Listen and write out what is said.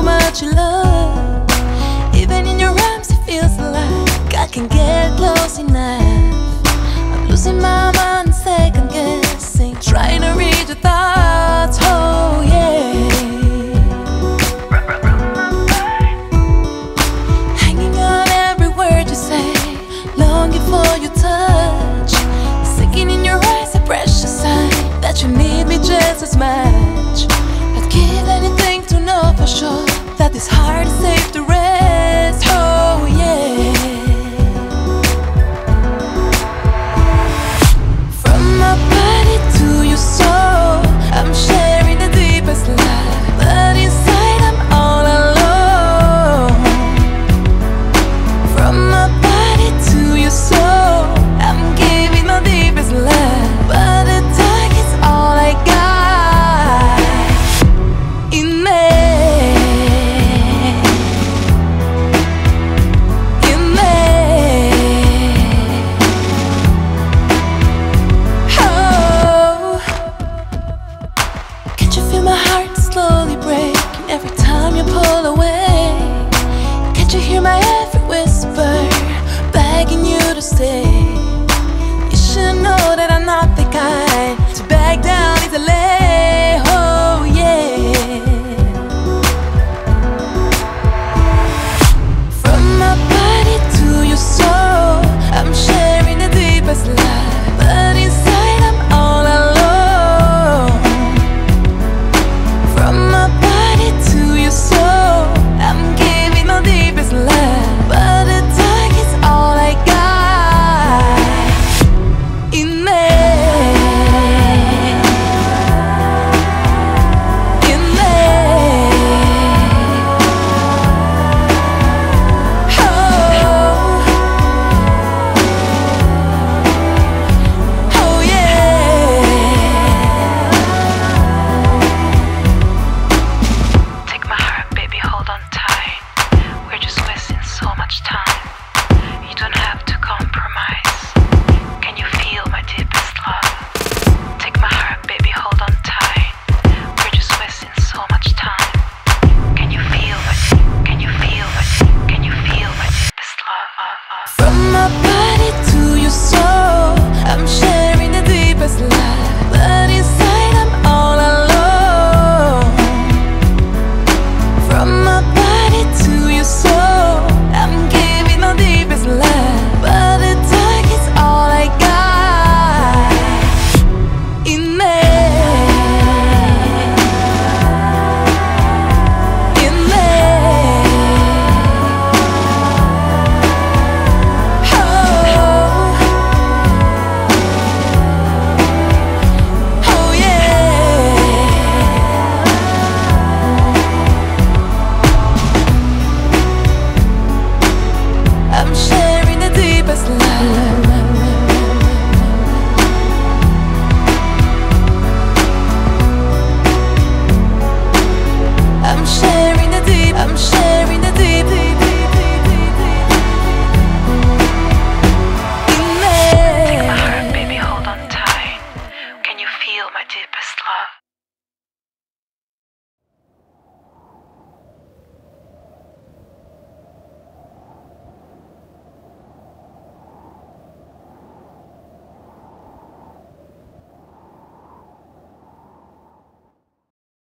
so much love. Even in your arms, it feels like I can get close enough. I'm losing my mind, second guessing, trying to read your thoughts. Oh, yeah. Hanging on every word you say, longing for your touch. Sinking in your eyes, a precious sign that you need me just as much sure that this heart is safe to rest. You